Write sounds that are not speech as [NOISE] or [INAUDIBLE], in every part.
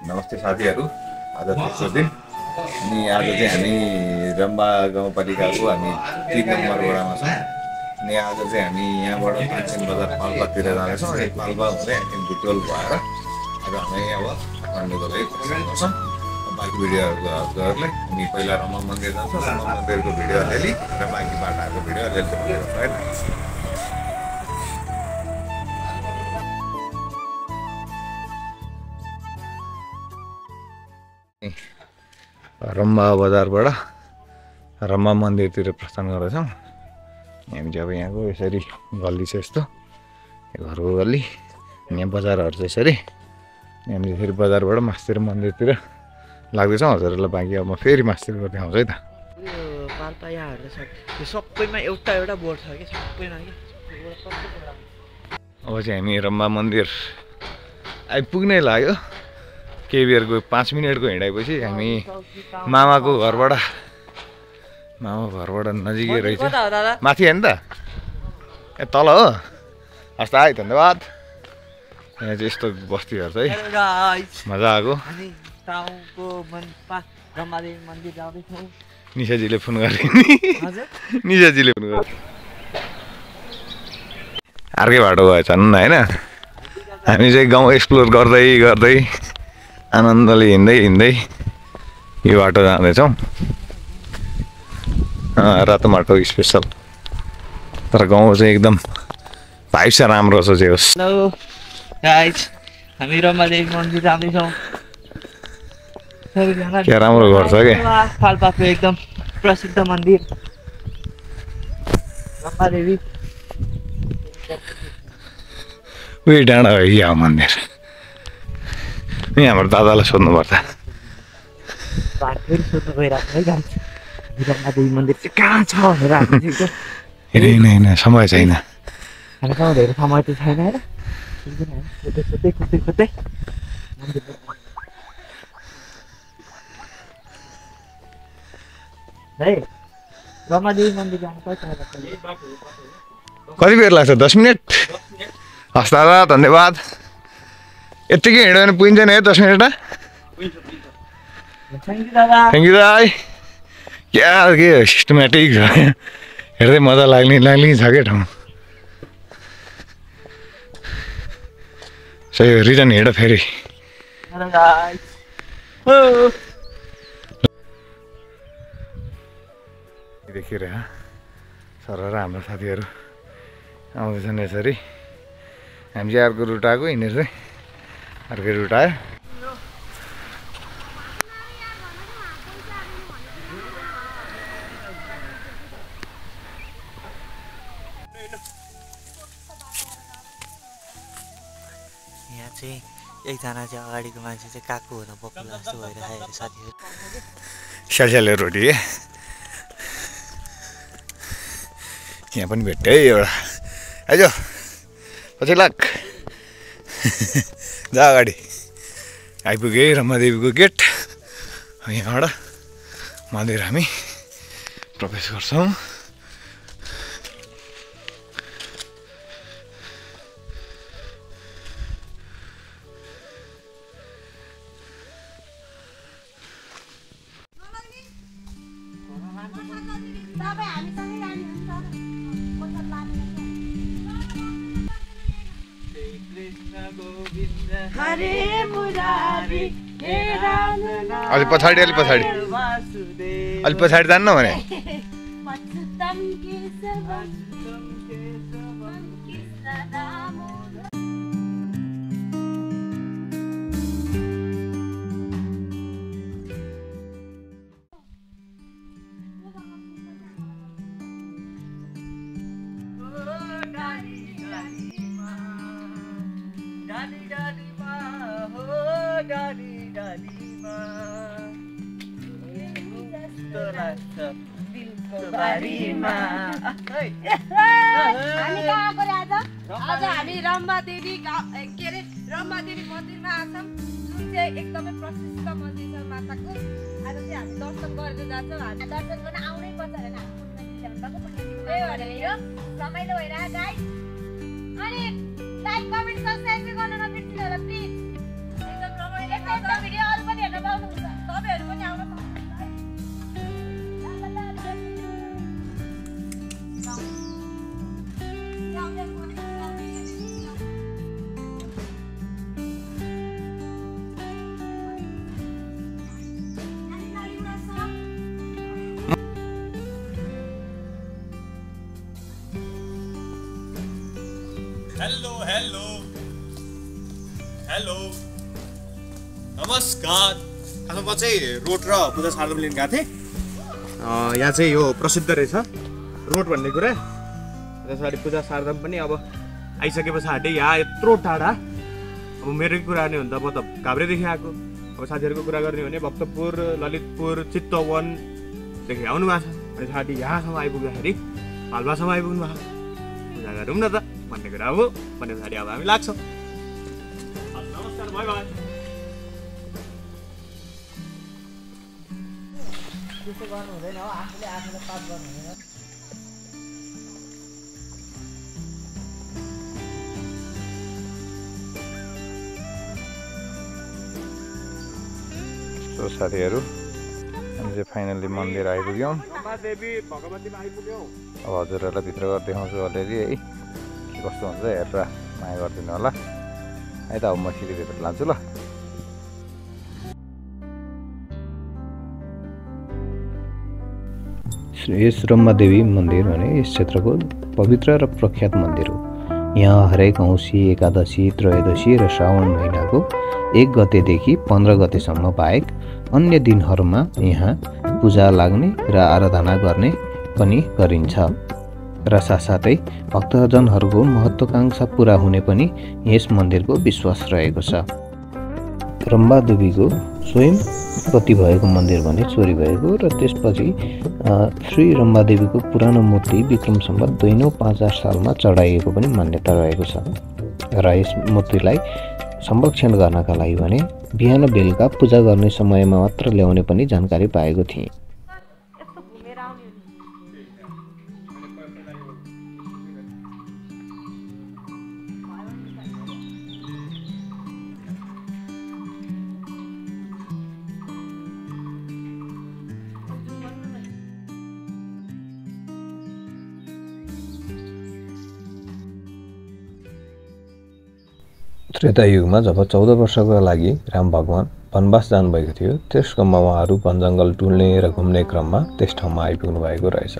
नमस्ते साथीहरू। आज तेस्रो दिन। अनि आज चाहिँ हामी रम्बा गाउँपालिकाको हामी तिन नम्बर वडामा छौँ। अनि आज चाहिँ हामी यहाँबाट तानसेन बजार पाल्पातिर जाँदैछौँ। अनि पाल्पा हुँदै हामी बुटोल भएर आज हामी अब काठमाडौँको लागि गर्छौँ। बाँकी भिडियोहरूले हामी पहिला रम्बा मन्दिर जान्छौँ। रम्बा मन्दिरको भिडियो अलिअलि र बाँकी बाटाको भिडियो अलिअलि रम्बा बजारबाट रम्बा मन्दिरतिर प्रस्थान गर्दैछौँ। हामी चाहिँ अब यहाँको यसरी गल्ली छ यस्तो घरको गल्ली यहाँ बजारहरू चाहिँ यसरी हामी फेरि बजारबाट मास्तिर मन्दिरतिर लाग्दैछौँ। हजुरहरूलाई बाँकी अब म फेरि मास्तिर गर्दै आउँछु है त। यो पाल्पा यहाँहरू छ यो सबैमा एउटा एउटा बोर्ड छ कि सबैमा कि अब चाहिँ हामी रम्बा मन्दिर आइपुग्नै लाग्यो। केही बेरको पाँच मिनटको हिँडाएपछि हामी मामाको घरबाट मामाको घरबाट नजिकै रहेछ। माथि होइन त? ए तल हो। हस् त आयो धन्यवाद। यहाँ चाहिँ यस्तो बस्तीहरू चाहिँ. मजा आएको। निशाजीले फोन गरे नि। हजुर। निशाजीले फोन गरे अर्कै बाटो गएछन् होइन? हामी चाहिँ गाउँ एक्सप्लोर गर्दै गर्दै आनन्दले हिँड्दै हिँड्दै यो बाटो जाँदैछौँ। रातो माटो स्पेसल तर गाउँ चाहिँ एकदम भाइब चाहिँ राम्रो छ जे होस्। हामी रमादेवी मन्दिर जाँदैछौँ। राम्रो घर छ क्या पाल्पाको एकदम प्रसिद्ध मन्दिर। रमादेवी। उयो डाँडा हो यहाँ मन्दिर। यहाँ हाम्रो दादालाई सोध्नु पर्छ भाइ फेरि सोध्नु गइरहेको छ है गाइज हामी रमादेवी मन्दिर चाहिँ कहाँ छ भनेर हामी चाहिँ एकदम होइन समय छैन समय त छैन कति बेर लाग्छ दस मिनट हस् दादा धन्यवाद यत्तिकै हिँड्यो भने पुगिन्छ नि है दस मिनटमा थ्याङ्क यू दाई क्या के सिस्टमेटिक छ हेर्दै मजा लाग्ने लाग्ने छ क्या ठाउँ सही हो रिटर्न हिँड फेरि देखिरह सर र हाम्रो साथीहरू आउँदैछन् यसरी हामी चाहिँ अर्को रुट आएको यिनीहरू चाहिँ अर्कै रुट आयो। यहाँ चाहिँ एकजना चाहिँ अगाडिको मान्छे चाहिँ काकु हुन बकुला जस्तो भइरहेको अरे साथीहरू स्यालस्याले रोटी। यहाँ पनि भेट्यो है एउटा। आइज। पछि लाग। [LAUGHS] जा अगाडि आइपुगेँ रमादेवीको गेट यहाँबाट मन्दिर हामी प्रवेश गर्छौँ तपाईँ हामीसँगै अलि पछाडि अलि पछाडि। अलि पछाडि जान्न भने। हामी कहाँ गयो आज? आज हामी रम्बादेवी के अरे रम्बादेवी मन्दिरमा आएको छौँ। जुन चाहिँ एकदमै प्रसिद्ध मन्दिर छ माताको। आज चाहिँ हामी दर्शन गरेर जान्छौँ। हामी दर्शन गर्न आउनै पर्छ भनेर हामी त्यही भनेर यो रमाइलो भइरहेको गाइस अनि लाइक कमेन्ट सब्सक्राइब चाहिँ गर्न नबिर्सिनु होला प्लिज एकदम रमाइलो एकदम भिडियो हेलो हेलो हेलो नमस्कार खासमा म चाहिँ रोड र पूजा सार्दम लिन गएको थिएँ। अँ, यहाँ चाहिँ यो प्रसिद्ध रहेछ रोड भन्ने कुरा। त्यस पछाडि पूजा सार्दम पनि अब आइसके पछाडि यहाँ यत्रो टाढा। अब मेरै कुरा गर्ने हो भने त म त घाब्रेदेखि आएको। अब साथीहरूको कुरा गर्ने हो भने भक्तपुर ललितपुर चित्तवनदेखि आउनु भएको छ। अनि पछाडि यहाँसम्म आइपुग्दाखेरि पाल्पासम्म आइपुग्नु भएको पूजा गरौँ न त। भन्ने कुरा हो भने पछाडि अब हामी लाग्छौँ हस्, नमस्कार बाई बाई त्यस्तो गर्नु हुँदैन हो आफूले आफूलाई पाप गर्नु हुँदैन सो साथीहरू हामी चाहिँ फाइनल्ली मन्दिर आइपुग्यौँ देवी भगवतीमा आइपुग्यौँ अब हजुरहरूलाई भित्र गएर देखाउँछु अलिअलि है कस्तो हुन्छ हेरेर माया गरिदिनु होला। है त अब म सिधै लान्छु ल। यस रम्बादेवी मन्दिर भने यस क्षेत्रको पवित्र र प्रख्यात मन्दिर हो। यहाँ हरेक औँसी एकादशी त्रयोदशी र श्रावण महिनाको एक गतेदेखि पन्ध्र गतेसम्म बाहेक अन्य दिनहरूमा यहाँ पूजा लाग्ने र आराधना गर्ने पनि गरिन्छ। र साथसाथै भक्तजनहरूको महत्त्वाकाङ्क्षा पुरा हुने पनि यस मन्दिरको विश्वास रहेको छ। रम्बादेवीको स्वयं पति भएको मन्दिर भने चोरी भएको र त्यसपछि श्री रम्बादेवीको पुरानो मूर्ति विक्रम सम्बत दुई नौ पाँच हजार सालमा चढाइएको पनि मान्यता रहेको छ र यस मूर्तिलाई संरक्षण गर्नका लागि भने बिहान बेलुका पूजा गर्ने समयमा मात्र ल्याउने पनि जानकारी पाएको थिएँ। त्रेतायुगमा जब चौध वर्षको लागि राम भगवान् वनवास जानुभएको थियो त्यस क्रममा उहाँहरू वन जङ्गल डुल्ने र घुम्ने क्रममा त्यस ठाउँमा आइपुग्नु भएको रहेछ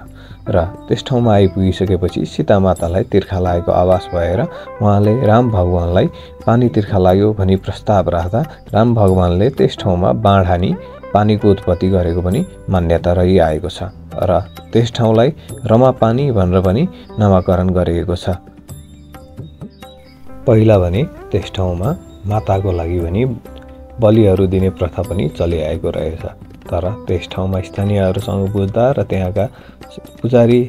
र त्यस ठाउँमा आइपुगिसकेपछि सीता मातालाई तिर्खा लागेको आवाज भएर उहाँले राम भगवान्लाई पानी तिर्खा लाग्यो भनी प्रस्ताव राख्दा राम भगवान्ले त्यस ठाउँमा बाँड पानीको उत्पत्ति गरेको पनि मान्यता रहिआएको छ र त्यस ठाउँलाई रमापानी भनेर पनि नामाकरण गरिएको छ। पहिला भने त्यस ठाउँमा माताको लागि भने बलिहरू दिने प्रथा पनि चलिआएको रहेछ। तर त्यस ठाउँमा स्थानीयहरूसँग बुझ्दा र त्यहाँका पुजारी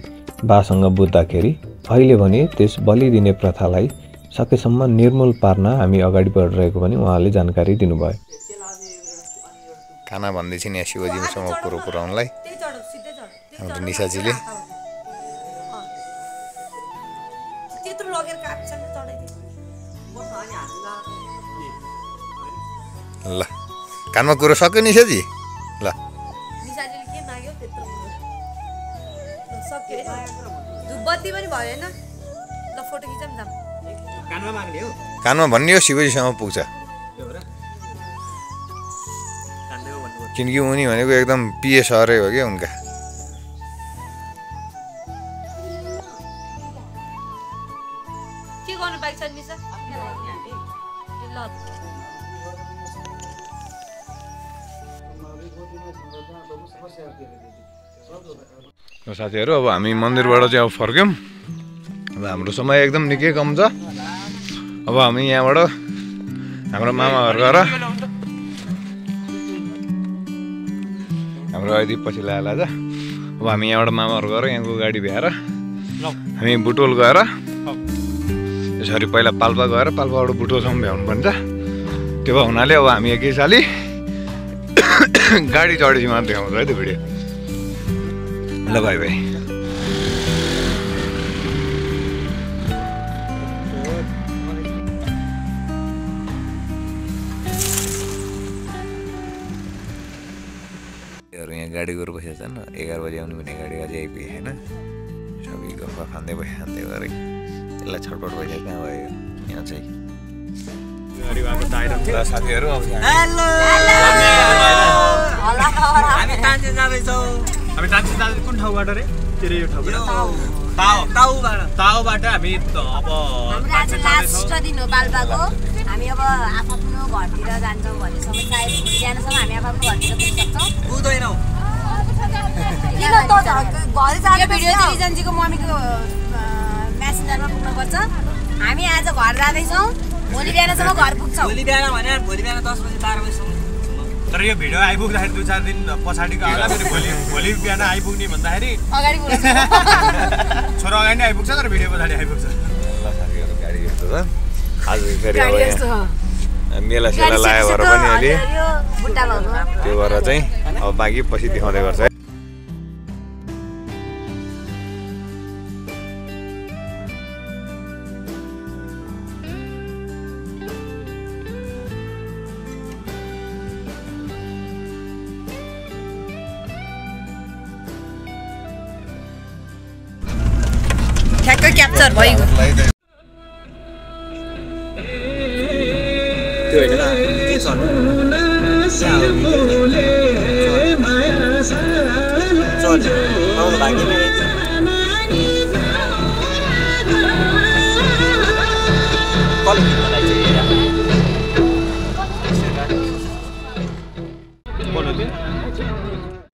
बासँग बुझ्दाखेरि अहिले भने त्यस बलि दिने प्रथालाई सकेसम्म निर्मूल पार्न हामी अगाडि बढिरहेको पनि उहाँले जानकारी दिनुभयो। खाना भन्दैछ नि यहाँ शिवजीसँग कुरो पुऱ्याउनलाई। हाम्रो चढाउ, ल कानमा कुरो सक्यो निशाजी ल कानमा भन्ने हो शिवजीसँग पुग्छ किनकि उनी भनेको एकदम पिए सरै हो क्या उनका साथीहरू अब हामी मन्दिरबाट चाहिँ अब फर्क्यौँ। अब हाम्रो समय एकदम निकै कम छ। अब हामी यहाँबाट हाम्रो मामा घर गएर हाम्रो अहिले पछि लागेला छ अब हामी यहाँबाट मामा घर गएर यहाँको गाडी भ्याएर हामी बुटोल गएर यसरी पहिला पाल्पा गएर पाल्पाबाट बुटोलसम्म भ्याउनु पर्छ त्यो हुनाले अब हामी एकैचालि गाडी चढेपछि मात्र देखाउँछ है त्यो भिडियो। ल बाई बाई यहाँ गाडी गएर बसेको छन् एघार बजी आउने भने गाडी अझै आइपुगे होइन? सबै गफ खाँदै भयो खाँदै गरे। यसलाई छटपट भइसक्यो कहाँ भयो। यहाँ चाहिँ ल साथीहरू अब हामी जाँदैछौँ। कुन ठाउँबाट रे? तेरो यो ठाउँबाट। ताओ ताउबाट। हामी त अब हाम्रो आज लास्ट दिन हो बालबाको। हामी अब आफ्नो घरतिर जान्छौँ भनेसम्म सायद भोलि बिहानसम्म हामी आफ्नो घरतिर पुग्न सक्छौँ। पुग्दैनौ किन त घर जाने भिडियो चाहिँ रिजनजीको मम्मीको म्यासेन्जरमा पुग्नुपर्छ। हामी आज घर जाँदैछौँ। भोलि बिहानसम्म घर पुग्छौँ। भोलि बिहान भने भोलि बिहान दस बजी बाह्र बजीसम्म तर यो भिडियो आइपुग्दाखेरि दुई चार दिन पछाडिको होला फेरि भोलि भोलि बिहान आइपुग्ने भन्दाखेरि [LAUGHS] छोरो अगाडि नै आइपुग्छ तर भिडियो पछाडि आइपुग्छ। ल साथीहरू गाडी यस्तो छ। आज फेरि मेला सेला लाग्यो भएर पनि अहिले। त्यो भएर चाहिँ अब बाँकी पछि देखाउँदै गर्छ है। ठ्याक्कै क्याप्चर भइगयो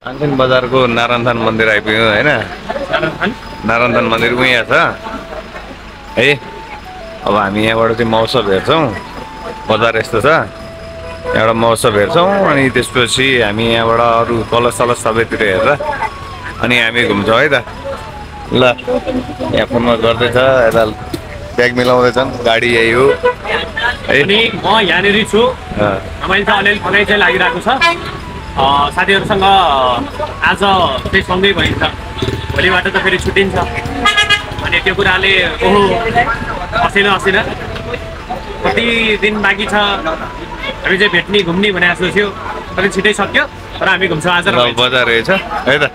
आङ्किन बजारको नारायणथान मन्दिर आइपुग्यो होइन नारायणथान मन्दिर पनि यहाँ छ? है? अब हामी यहाँबाट चाहिँ महोत्सव हेर्छौँ। बजार यस्तो छ। यहाँबाट महोत्सव हेर्छौँ अनि त्यसपछि हामी यहाँबाट अरू कलस सलस सबैतिर हेरेर अनि हामी घुम्छौँ है त ल यहाँ फोनमा गर्दैछ यता ब्याग मिलाउँदैछन् गाडी यही हो। है? म यहाँनिर छु। रमाइलो अलिअलि थकाइ चाहिँ लागिरहेको छ। साथीहरूसँग आज चाहिँ सँगै भइन्छ। भोलिबाट त फेरि छुट्टिन्छ। अनि त्यो कुराले ओहो असिना असिना कति दिन बाँकी छ? हामी चाहिँ भेट्ने घुम्ने भने जस्तो थियो तर छिटै सक्यो तर हामी घुम्छौँ आज। बजार रहेछ है त।